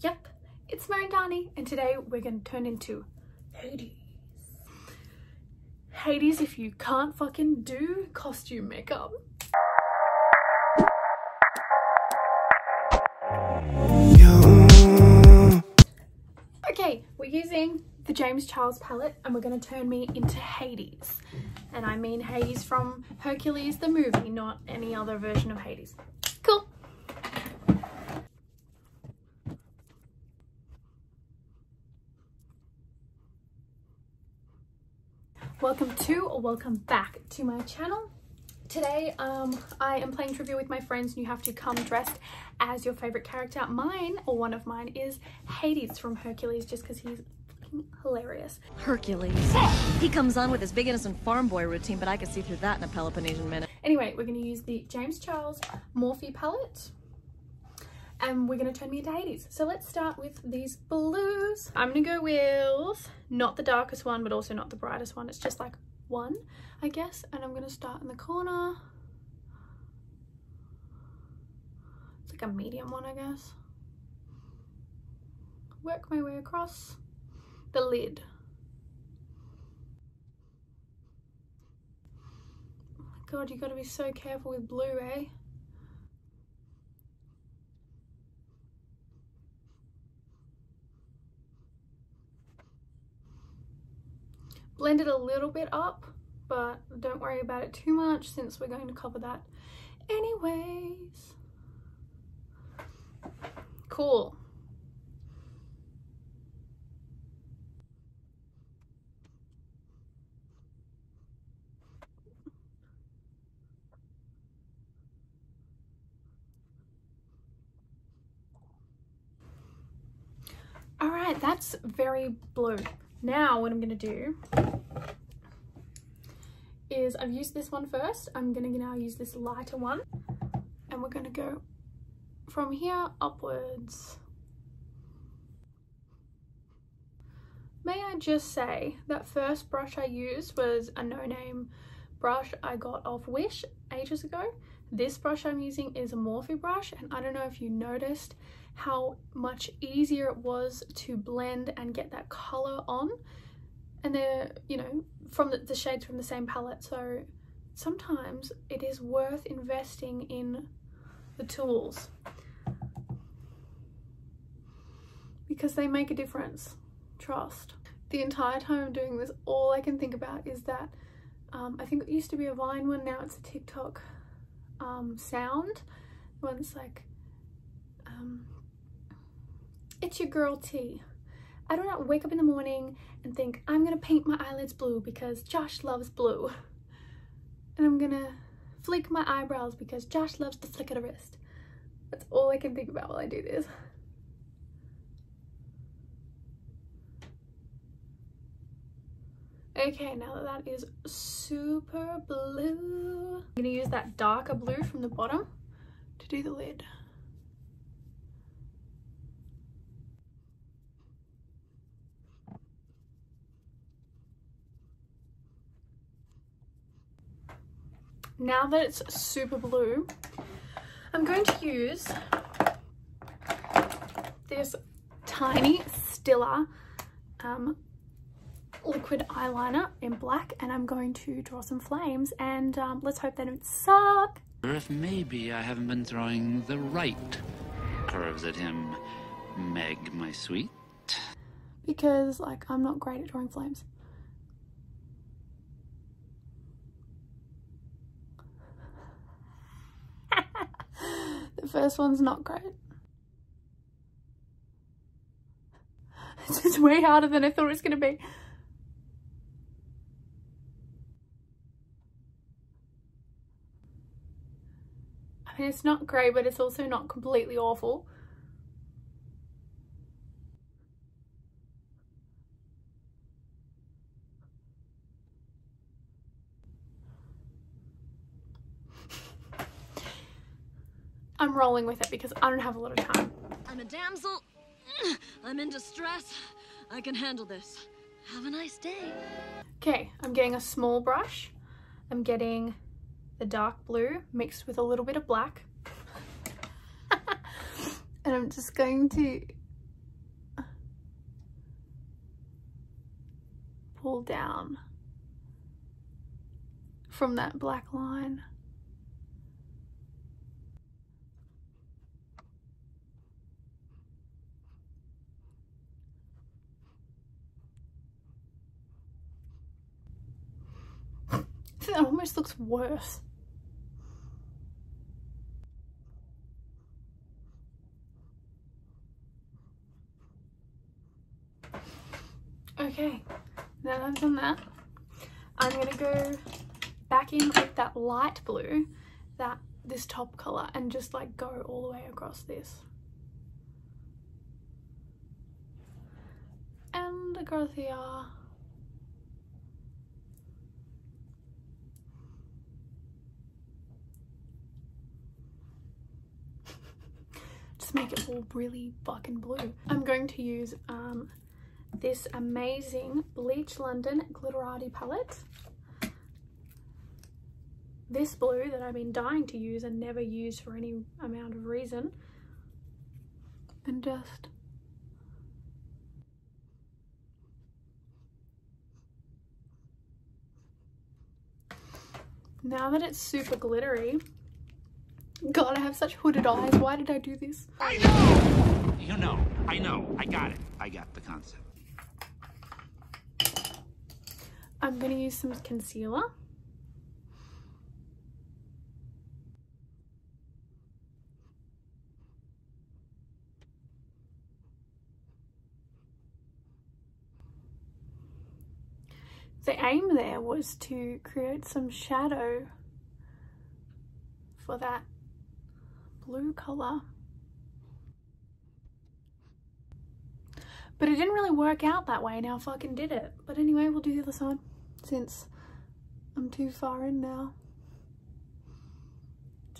Yep, it's Marindanee, and today we're going to turn into Hades. Hades if you can't fucking do costume makeup. Okay, we're using the James Charles palette and we're going to turn me into Hades. And I mean Hades from Hercules the movie, not any other version of Hades. Cool. Welcome to or welcome back to my channel. Today um, I am playing trivia with my friends and you have to come dressed as your favorite character. Mine, or one of mine, is Hades from Hercules just because he's hilarious. Hercules. He comes on with his big innocent farm boy routine, but I can see through that in a Peloponnesian minute. Anyway, we're going to use the James Charles Morphe palette and we're to turn me into Hades. So let's start with these blues. I'm to go with not the darkest one, but also not the brightest one. It's just like one, I guess. And I'm to start in the corner. It's like a medium one, I guess. Work my way across the lid. God, you got to be so careful with blue, eh? Blend it a little bit up but don't worry about it too much since we're going to cover that anyways. Cool. All right that's very blue now what I'm going to do is I've used this one first. I'm going to now use this lighter one and we're going to go from here upwards. May I just say that first brush I used was a no-name brush I got off Wish ages ago. This brush I'm using is a Morphe brush and I don't know if you noticed how much easier it was to blend and get that color on. And they're you know from the, the shades from the same palette. So sometimes it is worth investing in the tools because they make a difference. Trust. The entire time I'm doing this all I can think about is that um, I think it used to be a Vine one now it's a TikTok um, sound when it's like um, it's your girl T. I do not wake up in the morning and think I'm gonna paint my eyelids blue because Josh loves blue. And I'm gonna flick my eyebrows because Josh loves the flick of the wrist. That's all I can think about while I do this. Okay, now that that is super blue, I'm gonna use that darker blue from the bottom to do the lid. now that it's super blue, I'm going to use this tiny Stila um, liquid eyeliner in black and I'm going to draw some flames and um, let's hope they don't suck. Or if maybe I haven't been throwing the right curves at him, Meg, my sweet. Because like I'm not great at drawing flames. The first one's not great. Is way harder than I thought it was going to be. It's not great, but it's also not completely awful. I'm rolling with it because I don't have a lot of time. I'm a damsel. I'm in distress. I can handle this. Have a nice day. Okay, I'm getting a small brush. I'm getting the dark blue mixed with a little bit of black. and I'm just going to pull down from that black line. It almost looks worse. I've done that, I'm gonna go back in with that light blue, that this top color, and just like go all the way across this. And across here. Just make it all really fucking blue. I'm going to use um, this amazing Bleach London Glitterati palette. This blue that I've been dying to use and never used for any amount of reason. And just Now that it's super glittery, God, I have such hooded eyes. Why did I do this? I know! You know, I know, I got it. I got the concept. I'm going to use some concealer. The aim there was to create some shadow for that blue colour. But it didn't really work out that way, now fucking did it. But anyway, we'll do the other side since I'm too far in now.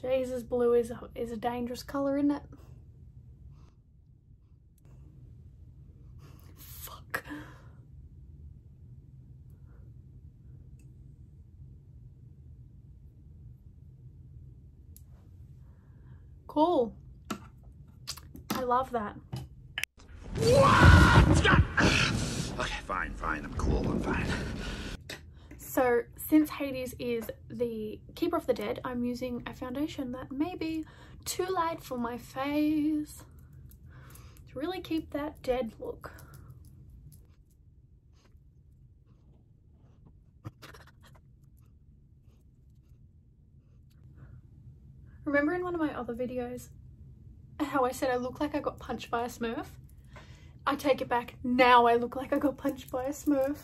Jesus, blue is a, is a dangerous colour, isn't it? Fuck. Cool. I love that. What? Okay, fine, fine. I'm cool. I'm fine. So since Hades is the Keeper of the Dead, I'm using a foundation that may be too light for my face to really keep that dead look. Remember in one of my other videos how I said I look like I got punched by a smurf? I take it back. Now I look like I got punched by a smurf.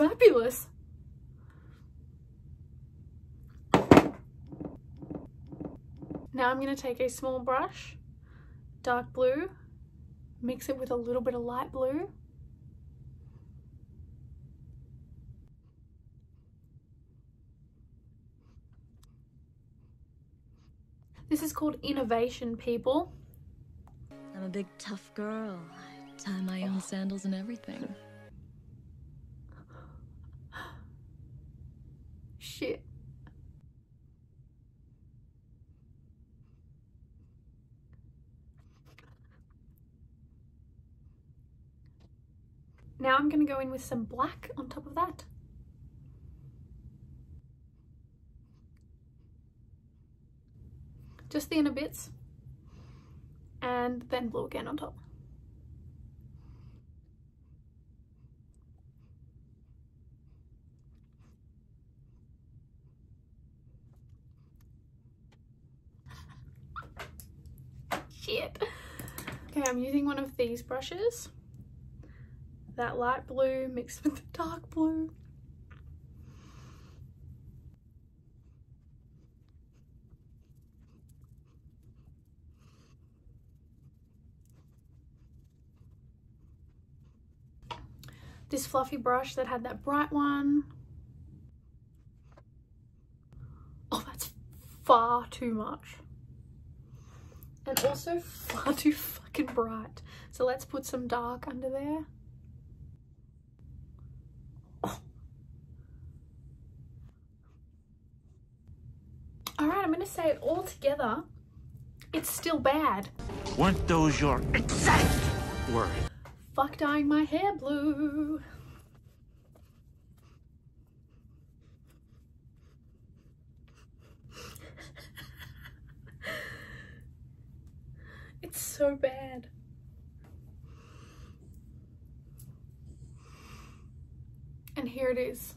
Fabulous. Now I'm going to take a small brush, dark blue, mix it with a little bit of light blue. This is called innovation, people. I'm a big tough girl. I tie my own sandals and everything. Shit. Now I'm going to go in with some black on top of that. Just the inner bits. And then blue again on top. Shit. Okay, I'm using one of these brushes. That light blue mixed with the dark blue. This fluffy brush that had that bright one. Oh, that's far too much. And also far too fucking bright. So let's put some dark under there. Alright, I'm going to say it all together it's still bad. Weren't those your exact words? Fuck dyeing my hair blue. it's so bad. And here it is.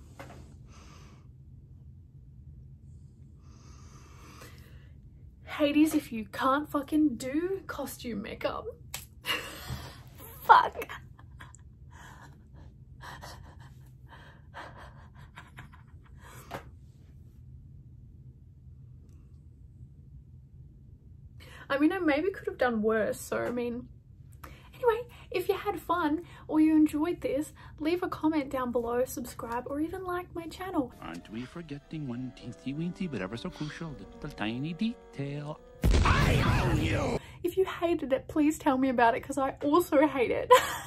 Hades, if you can't fucking do costume makeup. Fuck. I mean, I maybe could have done worse, so I mean, if you had fun or you enjoyed this, leave a comment down below, subscribe, or even like my channel. Aren't we forgetting one teensy weensy but ever so crucial little tiny detail? I own you! If you hated it, please tell me about it because I also hate it.